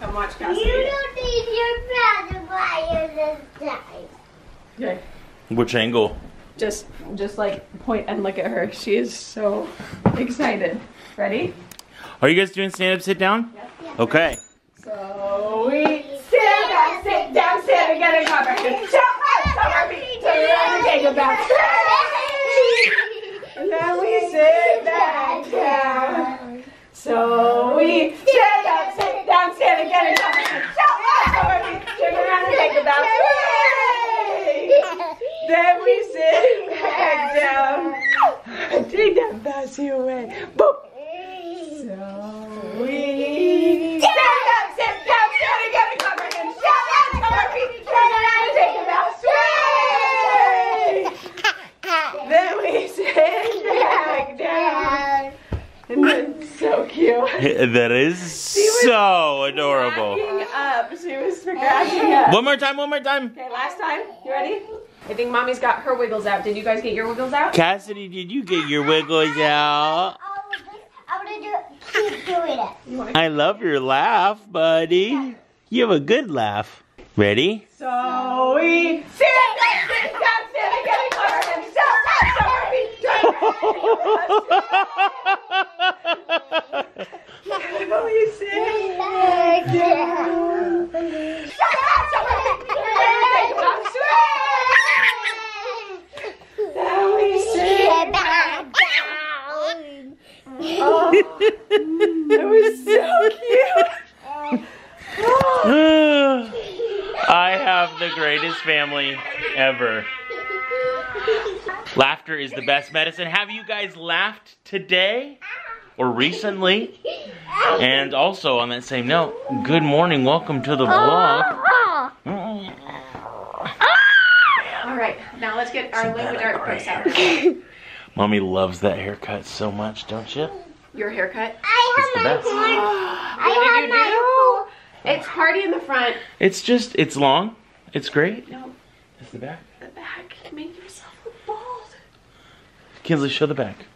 Come watch You don't need your pacifier this time. Okay. Which angle? Just, just like point and look at her. She is so excited. Ready? Are you guys doing stand up, sit down? Okay. So we stand up, sit down, stand again, and cover. Jump up, cover feet, turn around and take a back. And then we sit back down. So we stand up, sit down, stand again, and cover feet. Jump up, cover feet, turn around and take a back. Then we sit back down. Take that bassy away. Boop. So we stand up, sit down, stand again, and cover hands. Stand up, cover feet, turn around and take a bow. Sway. Then we sit back down. And then so cute. That is so adorable. Up. She was cracking up. One more time, one more time. Okay, last time. You ready? I think mommy's got her wiggles out. Did you guys get your wiggles out? Cassidy, did you get your wiggles out? I'm gonna do keep doing it. I love your laugh, buddy. You have a good laugh. Ready? So we sit greatest family ever. Laughter is the best medicine. Have you guys laughed today or recently? And also, on that same note, good morning. Welcome to the vlog. All right, now let's get our language art books out. Mommy loves that haircut so much, don't you? Your haircut. I It's the have my best. horn. What I did have you my do? It's party in the front. It's just, it's long. It's great. No, It's the back. the back. Make yourself look bald. Kinsley, show the back.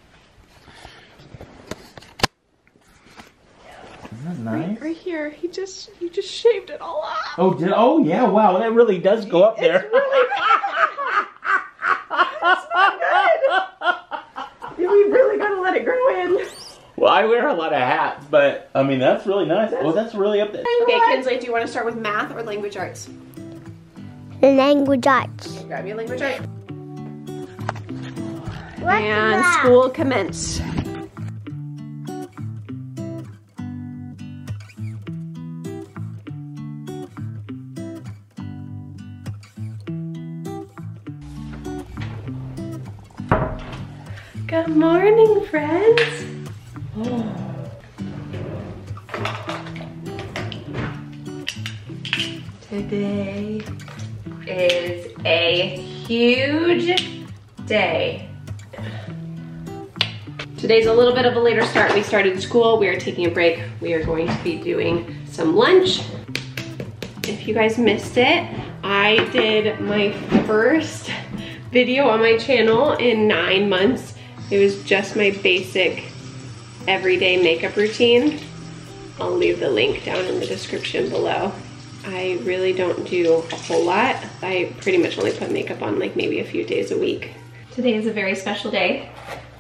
Isn't that nice? Right here. He just he just shaved it all off. Oh, did oh yeah, wow, that really does go up there. It's really it's We really gotta let it grow in. well, I wear a lot of hats, but I mean that's really nice. Oh, that's really up there. Okay, Kinsley, do you want to start with math or language arts? language arts. Grab your language art. What's And that? school commence. Good morning, friends. Today is a huge day. Today's a little bit of a later start. We started school, we are taking a break. We are going to be doing some lunch. If you guys missed it, I did my first video on my channel in nine months. It was just my basic everyday makeup routine. I'll leave the link down in the description below. I really don't do a whole lot. I pretty much only put makeup on like maybe a few days a week. Today is a very special day.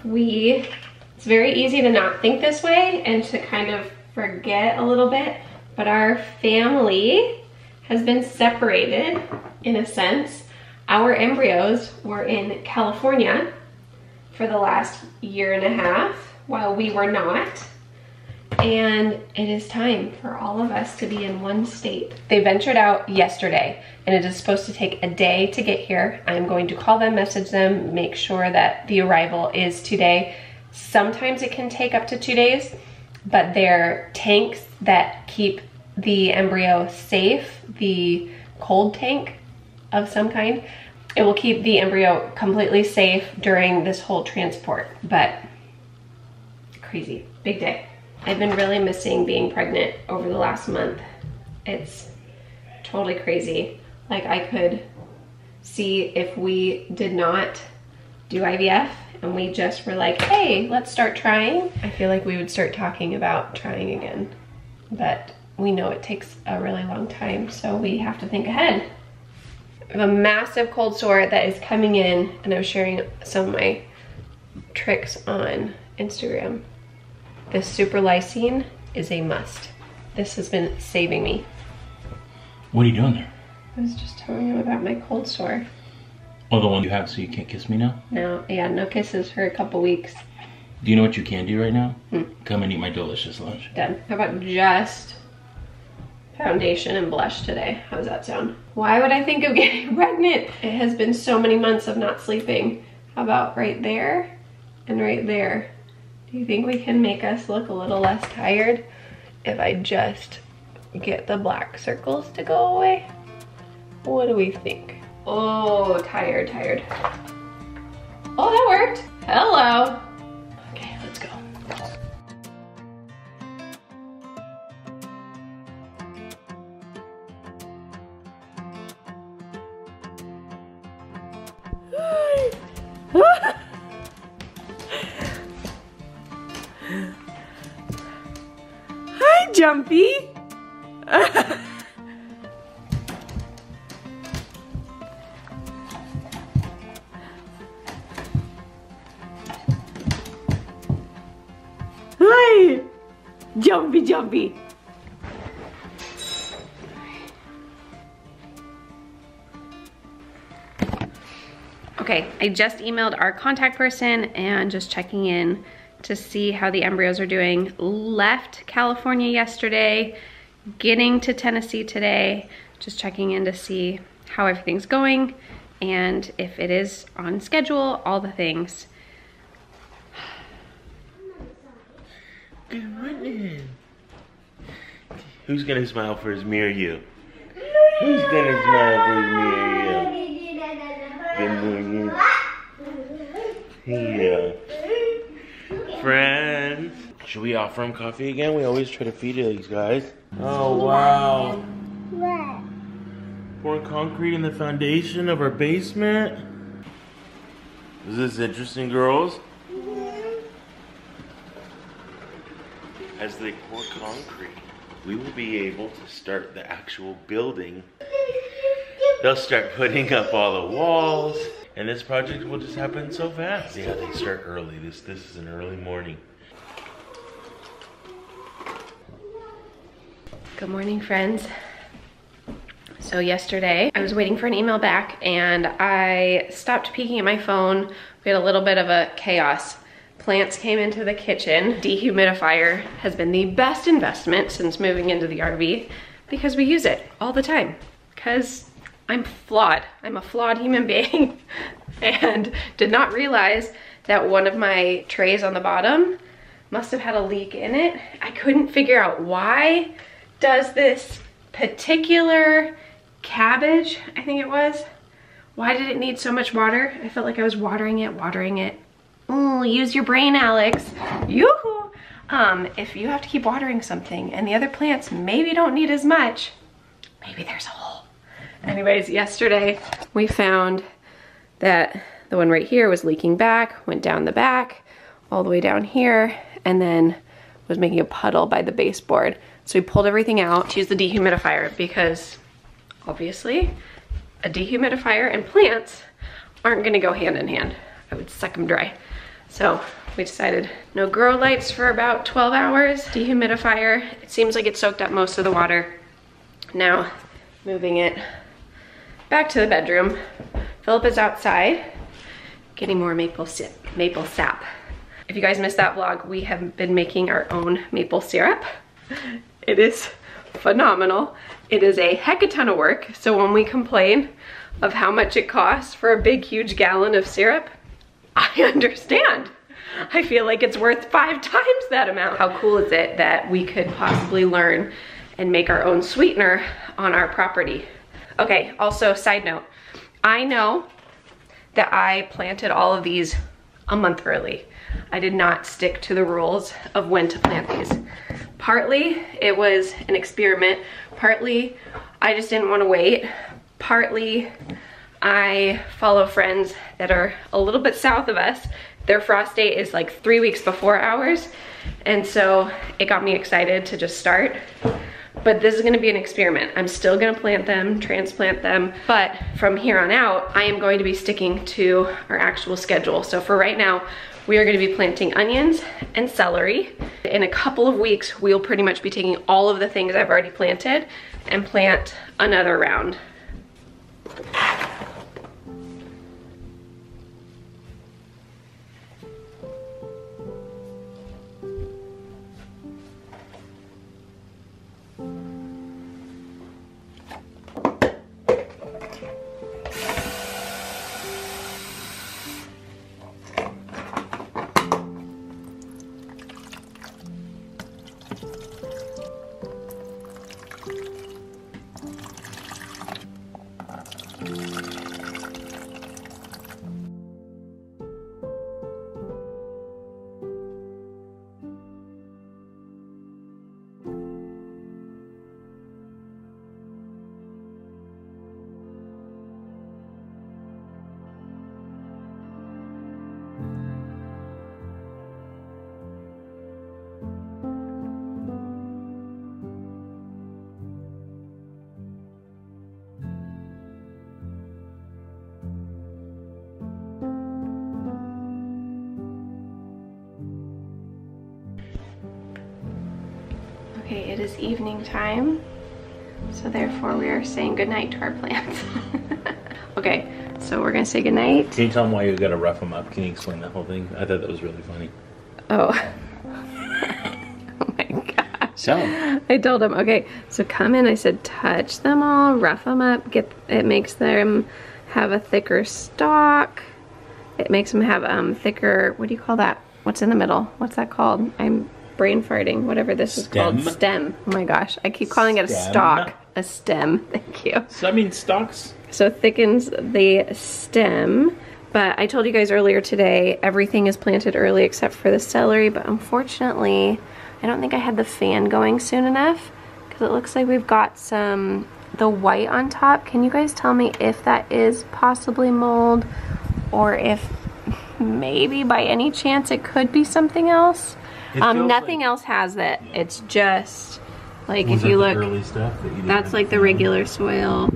We, it's very easy to not think this way and to kind of forget a little bit, but our family has been separated in a sense. Our embryos were in California for the last year and a half while we were not. And it is time for all of us to be in one state. They ventured out yesterday and it is supposed to take a day to get here. I'm going to call them, message them, make sure that the arrival is today. Sometimes it can take up to two days, but they're tanks that keep the embryo safe, the cold tank of some kind. It will keep the embryo completely safe during this whole transport, but crazy, big day. I've been really missing being pregnant over the last month. It's totally crazy. Like I could see if we did not do IVF and we just were like, hey, let's start trying. I feel like we would start talking about trying again. But we know it takes a really long time, so we have to think ahead. I have a massive cold sore that is coming in and I'm sharing some of my tricks on Instagram. This super lysine is a must. This has been saving me. What are you doing there? I was just telling him about my cold sore. Oh, the one you have so you can't kiss me now? No, yeah, no kisses for a couple weeks. Do you know what you can do right now? Hmm. Come and eat my delicious lunch. Done. How about just foundation and blush today? How does that sound? Why would I think of getting pregnant? It has been so many months of not sleeping. How about right there and right there? Do you think we can make us look a little less tired if I just get the black circles to go away? What do we think? Oh, tired, tired. Oh, that worked. Hello. Okay, let's go. Jumpy. Hi, Jumpy, Jumpy. Okay, I just emailed our contact person and just checking in to see how the embryos are doing. Left California yesterday, getting to Tennessee today, just checking in to see how everything's going and if it is on schedule, all the things. Good morning. Who's gonna smile for his mirror you? Who's gonna smile for his mirror you? Good morning. Yeah. Friends. Should we offer him coffee again? We always try to feed these guys. Oh wow. What? Pouring concrete in the foundation of our basement. This is this interesting, girls? Mm-hmm. As they pour concrete, we will be able to start the actual building. They'll start putting up all the walls, and this project will just happen so fast. Yeah, they start early. This this is an early morning. Good morning, friends. So yesterday, I was waiting for an email back and I stopped peeking at my phone. We had a little bit of a chaos. Plants came into the kitchen. Dehumidifier has been the best investment since moving into the RV because we use it all the time. Because I'm flawed. I'm a flawed human being and did not realize that one of my trays on the bottom must have had a leak in it. I couldn't figure out why does this particular cabbage, I think it was, why did it need so much water? I felt like I was watering it, watering it. Ooh, use your brain, Alex. Yoo-hoo! Um, if you have to keep watering something and the other plants maybe don't need as much, maybe there's a hole. Anyways, yesterday we found that the one right here was leaking back, went down the back, all the way down here, and then was making a puddle by the baseboard. So we pulled everything out to use the dehumidifier because obviously a dehumidifier and plants aren't gonna go hand in hand. I would suck them dry. So we decided no grow lights for about 12 hours, dehumidifier. It seems like it soaked up most of the water. Now moving it back to the bedroom. Philip is outside getting more maple sip, maple sap. If you guys missed that vlog, we have been making our own maple syrup. It is phenomenal. It is a heck a ton of work. So when we complain of how much it costs for a big, huge gallon of syrup, I understand. I feel like it's worth five times that amount. How cool is it that we could possibly learn and make our own sweetener on our property? Okay, also side note, I know that I planted all of these a month early. I did not stick to the rules of when to plant these. Partly it was an experiment, partly I just didn't wanna wait, partly I follow friends that are a little bit south of us. Their frost date is like three weeks before ours. And so it got me excited to just start. but this is gonna be an experiment. I'm still gonna plant them, transplant them, but from here on out, I am going to be sticking to our actual schedule. So for right now, we are gonna be planting onions and celery. In a couple of weeks, we'll pretty much be taking all of the things I've already planted and plant another round. Okay, it is evening time, so therefore we are saying goodnight to our plants. okay, so we're gonna say goodnight. Can you tell them why you gotta rough them up? Can you explain that whole thing? I thought that was really funny. Oh. oh my gosh. Tell 'em. I told him, okay, so come in. I said, touch them all, rough them up. Get it makes them have a thicker stalk. It makes them have um thicker. What do you call that? What's in the middle? What's that called? I'm brain farting. Whatever this is called. Stem? Stem. Oh my gosh, I keep calling it a stalk. A stem. Thank you. So I mean stalks. So thickens the stem. But I told you guys earlier today, everything is planted early except for the celery. But unfortunately, I don't think I had the fan going soon enough because it looks like we've got some, the white on top. Can you guys tell me if that is possibly mold or if maybe by any chance it could be something else? It Um, nothing like- else has that. It's just like Was if you the look, early stuff that you that's like the to- regular soil.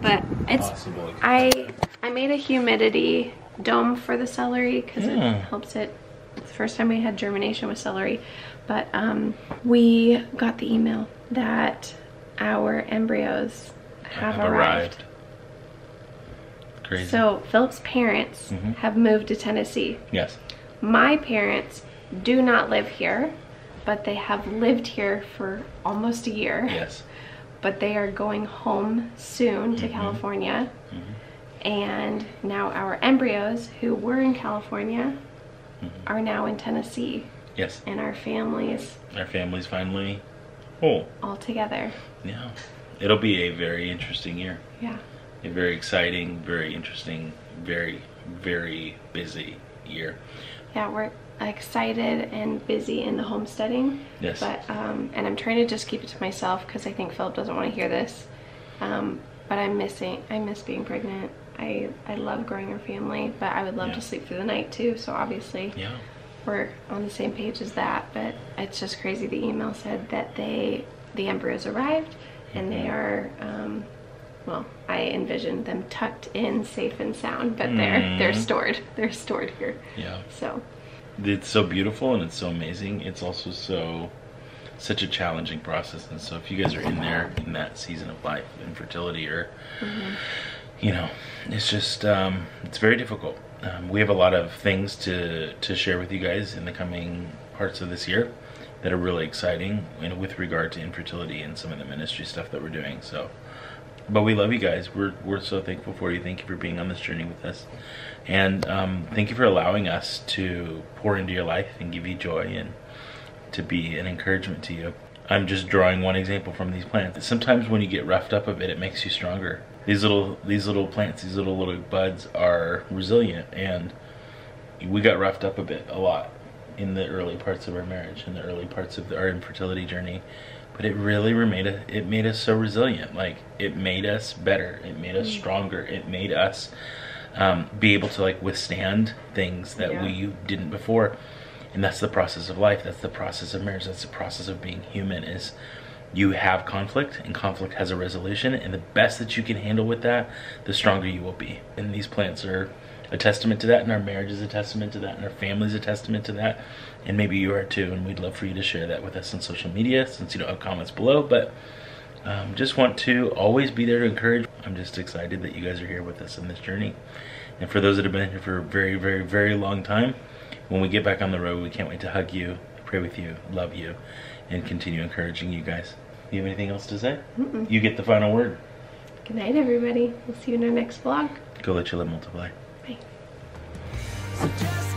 But it's Possible. I I made a humidity dome for the celery because Yeah. it helps it. It's the first time we had germination with celery, but um, we got the email that our embryos have, arrived. Crazy. So Philip's parents Mhm. have moved to Tennessee. yes. My parents do not live here, but they have lived here for almost a year. Yes. but they are going home soon to Mhm. California. Mhm. And now our embryos, who were in California, Mhm. are now in Tennessee, Yes. and our families Our families finally whole. all together. Yeah. It'll be a very interesting year. Yeah. A very exciting, very interesting, very, very busy year. Yeah, we're excited and busy in the homesteading. Yes. But um, and I'm trying to just keep it to myself because I think Philip doesn't want to hear this. Um, but I'm missing. I miss being pregnant. I I love growing our family, but I would love Yeah. to sleep through the night too. So obviously, Yeah. we're on the same page as that. But it's just crazy. The email said that they the embryos arrived and they Mhm. are. Um, well, I envisioned them tucked in, safe and sound, but they're they're Mm. stored. They're stored here. Yeah. So It's so beautiful and it's so amazing. It's also so such a challenging process. And so if you guys are in there in that season of life, infertility or you know, it's just um, it's very difficult. Um, we have a lot of things to to share with you guys in the coming parts of this year that are really exciting and with regard to infertility and some of the ministry stuff that we're doing. So, but we love you guys. We're we're so thankful for you. Thank you for being on this journey with us, and um, thank you for allowing us to pour into your life and give you joy and to be an encouragement to you. I'm just drawing one example from these plants. Sometimes when you get roughed up a bit, it makes you stronger. These little these little plants, these little little buds are resilient, and we got roughed up a bit, a lot, in the early parts of our marriage, in the early parts of our infertility journey. But it really made it. It made us so resilient. Like it made us better. It made us stronger. It made us um, be able to like withstand things that Yeah. we didn't before and that's the process of life that's the process of marriage that's the process of being human is you have conflict and conflict has a resolution and the best that you can handle with that the stronger you will be and these plants are a testament to that and our marriage is a testament to that and our family is a testament to that and maybe you are too and we'd love for you to share that with us on social media since you don't have comments below but um, just want to always be there to encourage. I'm just excited that you guys are here with us in this journey. And for those that have been here for a very very very long time when we get back on the road we can't wait to hug you pray with you love you and continue encouraging you guys. You have anything else to say? You get the final word. Good night, everybody. We'll see you in our next vlog. go let your love multiply just